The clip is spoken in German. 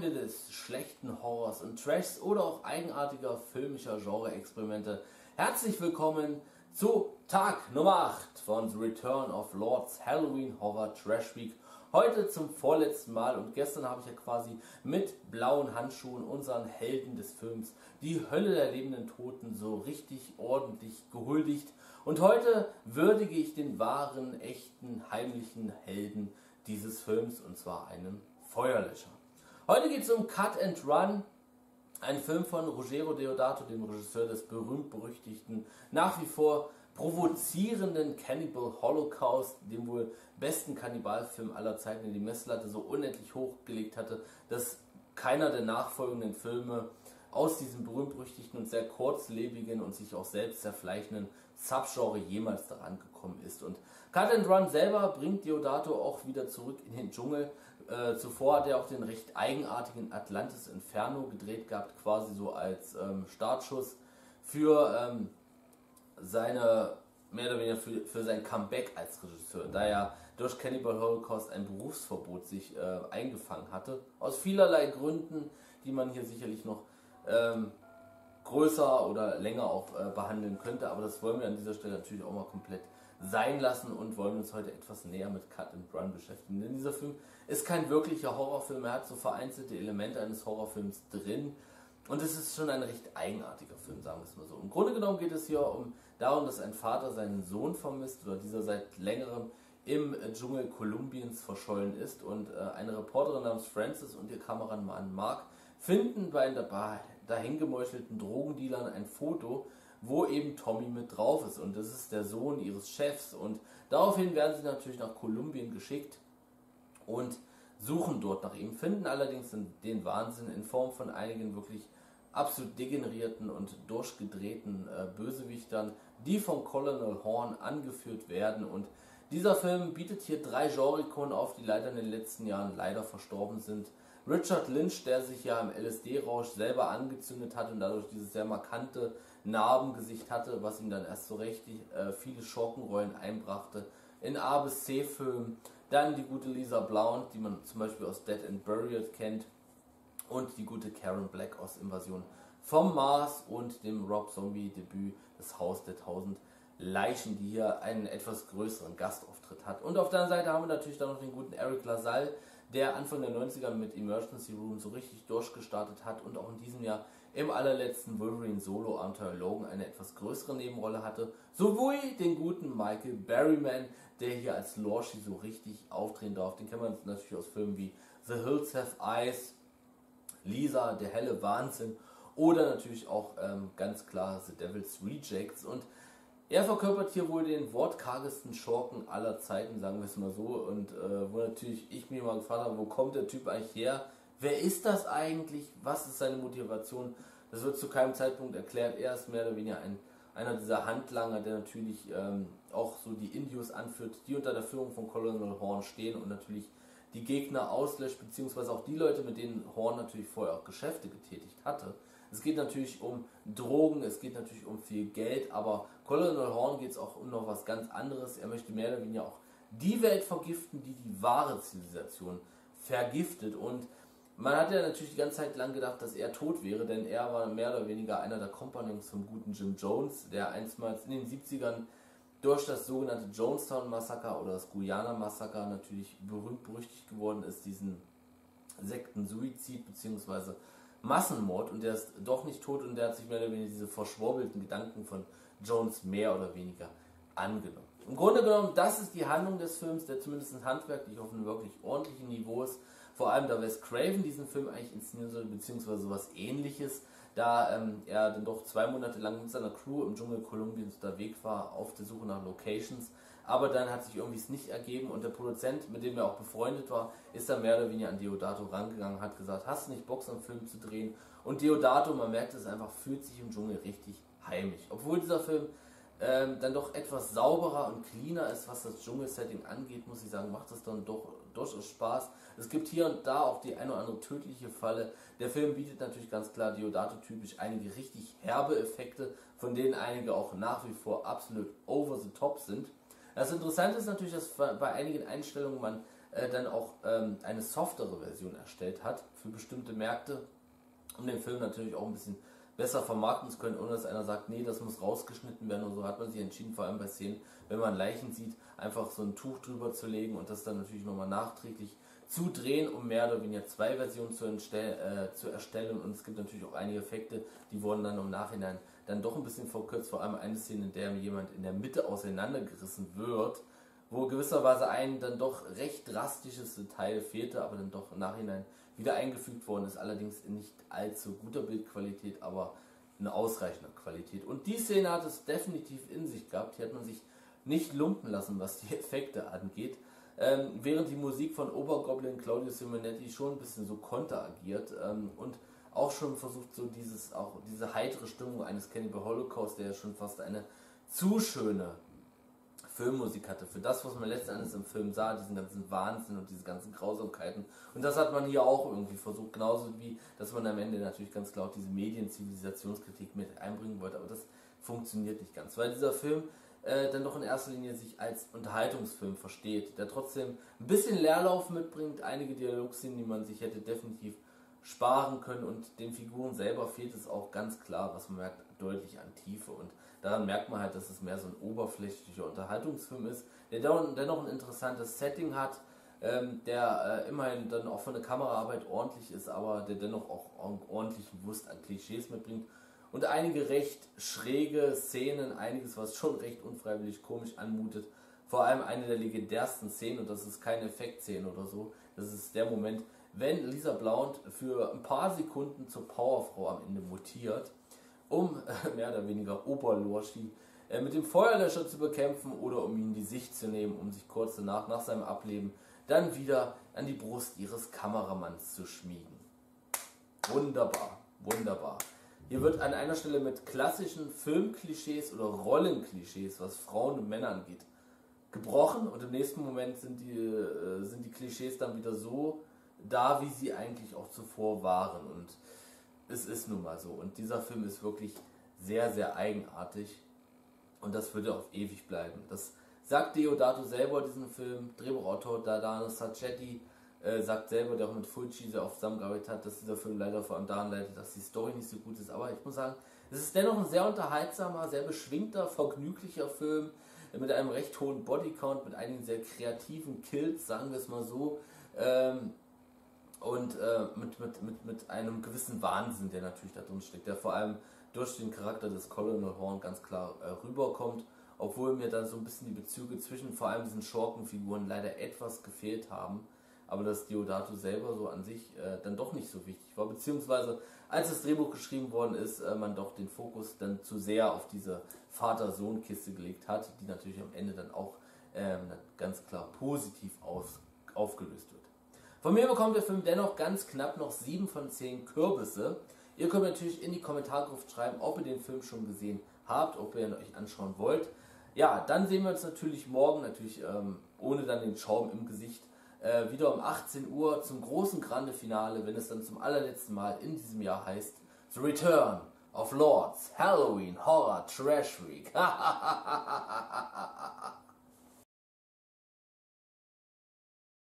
Freunde des schlechten Horrors und Trashs oder auch eigenartiger filmischer Genre-Experimente, herzlich willkommen zu Tag Nummer 8 von The Return of Lords Halloween Horror Trash Week. Heute zum vorletzten Mal und gestern habe ich ja quasi mit blauen Handschuhen unseren Helden des Films die Hölle der lebenden Toten so richtig ordentlich gehuldigt und heute würdige ich den wahren, echten, heimlichen Helden dieses Films und zwar einem Feuerlöscher. Heute geht es um Cut and Run, ein Film von Ruggero Deodato, dem Regisseur des berühmt-berüchtigten, nach wie vor provozierenden Cannibal Holocaust, dem wohl besten Kannibalfilm aller Zeiten, der die Messlatte so unendlich hochgelegt hatte, dass keiner der nachfolgenden Filme aus diesem berühmt-berüchtigten und sehr kurzlebigen und sich auch selbst zerfleischenden Subgenre jemals daran gekommen ist. Und Cut and Run selber bringt Diodato auch wieder zurück in den Dschungel. Äh, zuvor hat er auch den recht eigenartigen Atlantis Inferno gedreht gehabt, quasi so als ähm, Startschuss für ähm, seine mehr oder weniger für, für sein Comeback als Regisseur, da er durch Cannibal Holocaust ein Berufsverbot sich äh, eingefangen hatte. Aus vielerlei Gründen, die man hier sicherlich noch ähm, größer oder länger auch äh, behandeln könnte, aber das wollen wir an dieser Stelle natürlich auch mal komplett sein lassen und wollen uns heute etwas näher mit Cut and Run beschäftigen. Denn dieser Film ist kein wirklicher Horrorfilm, er hat so vereinzelte Elemente eines Horrorfilms drin und es ist schon ein recht eigenartiger Film, sagen wir es mal so. Im Grunde genommen geht es hier um darum, dass ein Vater seinen Sohn vermisst oder dieser seit längerem im Dschungel Kolumbiens verschollen ist und äh, eine Reporterin namens Francis und ihr Kameramann Mark finden bei dahingemeuchelten Drogendealern ein Foto, wo eben Tommy mit drauf ist. Und das ist der Sohn ihres Chefs. Und daraufhin werden sie natürlich nach Kolumbien geschickt und suchen dort nach ihm, finden allerdings den Wahnsinn in Form von einigen wirklich absolut degenerierten und durchgedrehten äh, Bösewichtern, die von Colonel Horn angeführt werden. Und dieser Film bietet hier drei Genre-Ikonen auf, die leider in den letzten Jahren leider verstorben sind. Richard Lynch, der sich ja im LSD-Rausch selber angezündet hat und dadurch dieses sehr markante Narbengesicht hatte, was ihm dann erst so richtig äh, viele Schurkenrollen einbrachte. In A bis C-Filmen. Dann die gute Lisa Blount, die man zum Beispiel aus Dead and Buried kennt. Und die gute Karen Black aus Invasion vom Mars und dem Rob Zombie-Debüt Das Haus der Tausend Leichen, die hier einen etwas größeren Gastauftritt hat. Und auf der anderen Seite haben wir natürlich dann noch den guten Eric LaSalle, der Anfang der 90er mit Emergency Room so richtig durchgestartet hat und auch in diesem Jahr im allerletzten Wolverine Solo Abenteuer Logan eine etwas größere Nebenrolle hatte, sowohl den guten Michael Berryman, der hier als Lorshi so richtig auftreten darf. Den kennt man natürlich aus Filmen wie The Hills Have Eyes, Lisa, der helle Wahnsinn oder natürlich auch ähm, ganz klar The Devil's Rejects und er verkörpert hier wohl den wortkargesten Schurken aller Zeiten, sagen wir es mal so. Und äh, wo natürlich ich mir mal gefragt habe, wo kommt der Typ eigentlich her? Wer ist das eigentlich? Was ist seine Motivation? Das wird zu keinem Zeitpunkt erklärt. Er ist mehr oder weniger ein, einer dieser Handlanger, der natürlich ähm, auch so die Indios anführt, die unter der Führung von Colonel Horn stehen und natürlich die Gegner auslöscht, beziehungsweise auch die Leute, mit denen Horn natürlich vorher auch Geschäfte getätigt hatte. Es geht natürlich um Drogen, es geht natürlich um viel Geld, aber Colonel Horn geht es auch um noch was ganz anderes. Er möchte mehr oder weniger auch die Welt vergiften, die die wahre Zivilisation vergiftet. Und man hat ja natürlich die ganze Zeit lang gedacht, dass er tot wäre, denn er war mehr oder weniger einer der Kompagnons vom guten Jim Jones, der einstmals in den 70ern durch das sogenannte Jonestown-Massaker oder das Guyana-Massaker natürlich berühmt berüchtigt geworden ist, diesen Sektensuizid bzw. Massenmord und der ist doch nicht tot und der hat sich mehr oder weniger diese verschwurbelten Gedanken von Jones mehr oder weniger angenommen. Im Grunde genommen, das ist die Handlung des Films, der zumindest handwerklich auf einem wirklich ordentlichen Niveau ist. Vor allem, da Wes Craven diesen Film eigentlich inszenieren soll, beziehungsweise sowas ähnliches, da ähm, er dann doch zwei Monate lang mit seiner Crew im Dschungel Kolumbiens unterwegs war, auf der Suche nach Locations aber dann hat sich irgendwie es nicht ergeben und der Produzent, mit dem er auch befreundet war, ist dann mehr oder weniger an Deodato rangegangen, hat gesagt, hast du nicht Bock, so einen Film zu drehen? Und Deodato, man merkt es einfach, fühlt sich im Dschungel richtig heimisch. Obwohl dieser Film ähm, dann doch etwas sauberer und cleaner ist, was das Dschungelsetting angeht, muss ich sagen, macht es dann doch durchaus Spaß. Es gibt hier und da auch die eine oder andere tödliche Falle. Der Film bietet natürlich ganz klar Diodato-typisch einige richtig herbe Effekte, von denen einige auch nach wie vor absolut over the top sind. Das Interessante ist natürlich, dass bei einigen Einstellungen man äh, dann auch ähm, eine softere Version erstellt hat für bestimmte Märkte, um den Film natürlich auch ein bisschen besser vermarkten zu können, ohne dass einer sagt, nee, das muss rausgeschnitten werden und so hat man sich entschieden, vor allem bei Szenen, wenn man Leichen sieht, einfach so ein Tuch drüber zu legen und das dann natürlich nochmal nachträglich zu drehen, um mehr oder weniger zwei Versionen zu, äh, zu, erstellen. Und es gibt natürlich auch einige Effekte, die wurden dann im Nachhinein dann doch ein bisschen verkürzt. Vor allem eine Szene, in der jemand in der Mitte auseinandergerissen wird, wo gewisserweise ein dann doch recht drastisches Detail fehlte, aber dann doch im Nachhinein wieder eingefügt worden ist. Allerdings in nicht allzu guter Bildqualität, aber eine ausreichende Qualität. Und die Szene hat es definitiv in sich gehabt. Hier hat man sich nicht lumpen lassen, was die Effekte angeht. Ähm, während die Musik von Obergoblin Claudio Simonetti schon ein bisschen so konter agiert ähm, und auch schon versucht, so dieses, auch diese heitere Stimmung eines Cannibal Holocaust, der ja schon fast eine zu schöne Filmmusik hatte, für das, was man letztendlich im Film sah, diesen ganzen Wahnsinn und diese ganzen Grausamkeiten. Und das hat man hier auch irgendwie versucht, genauso wie, dass man am Ende natürlich ganz klar diese Medienzivilisationskritik mit einbringen wollte, aber das funktioniert nicht ganz, weil dieser Film äh, dann doch in erster Linie sich als Unterhaltungsfilm versteht, der trotzdem ein bisschen Leerlauf mitbringt, einige Dialogszenen, die man sich hätte definitiv sparen können und den Figuren selber fehlt es auch ganz klar, was man merkt, deutlich an Tiefe. Und daran merkt man halt, dass es mehr so ein oberflächlicher Unterhaltungsfilm ist, der dennoch ein interessantes Setting hat, ähm, der äh, immerhin dann auch von der Kameraarbeit ordentlich ist, aber der dennoch auch ordentlichen Wust an Klischees mitbringt. Und einige recht schräge Szenen, einiges, was schon recht unfreiwillig komisch anmutet. Vor allem eine der legendärsten Szenen, und das ist keine Effektszene oder so, das ist der Moment, wenn Lisa Blount für ein paar Sekunden zur Powerfrau am Ende mutiert, um äh, mehr oder weniger Oberlorchi äh, mit dem Feuerlöscher zu bekämpfen oder um ihn die Sicht zu nehmen, um sich kurz danach, nach seinem Ableben, dann wieder an die Brust ihres Kameramanns zu schmiegen. Wunderbar, wunderbar. Hier wird an einer Stelle mit klassischen Filmklischees oder Rollenklischees, was Frauen und Männer angeht, gebrochen und im nächsten Moment sind die, äh, sind die Klischees dann wieder so da, wie sie eigentlich auch zuvor waren. Und es ist nun mal so. Und dieser Film ist wirklich sehr, sehr eigenartig. Und das würde auf ewig bleiben. Das sagt Deodato selber, diesen Film, Drehbuchautor Dadano Sacchetti, äh, sagt selber, der auch mit Fulci sehr oft zusammengearbeitet hat, dass dieser Film leider vor allem daran leidet, dass die Story nicht so gut ist. Aber ich muss sagen, es ist dennoch ein sehr unterhaltsamer, sehr beschwingter, vergnüglicher Film mit einem recht hohen Bodycount, mit einigen sehr kreativen Kills, sagen wir es mal so. Ähm, und äh, mit, mit, mit, mit einem gewissen Wahnsinn, der natürlich da drin steckt, der vor allem durch den Charakter des Colonel Horn ganz klar äh, rüberkommt, obwohl mir dann so ein bisschen die Bezüge zwischen vor allem diesen Schurkenfiguren leider etwas gefehlt haben aber dass Diodato selber so an sich äh, dann doch nicht so wichtig war, beziehungsweise als das Drehbuch geschrieben worden ist, äh, man doch den Fokus dann zu sehr auf diese Vater-Sohn-Kiste gelegt hat, die natürlich am Ende dann auch ähm, ganz klar positiv aus, aufgelöst wird. Von mir bekommt der Film dennoch ganz knapp noch 7 von 10 Kürbisse. Ihr könnt natürlich in die Kommentargruft schreiben, ob ihr den Film schon gesehen habt, ob ihr ihn euch anschauen wollt. Ja, dann sehen wir uns natürlich morgen, natürlich ähm, ohne dann den Schaum im Gesicht, äh, wieder um 18 Uhr zum großen Grande Finale, wenn es dann zum allerletzten Mal in diesem Jahr heißt The Return of Lords Halloween Horror Trash Week.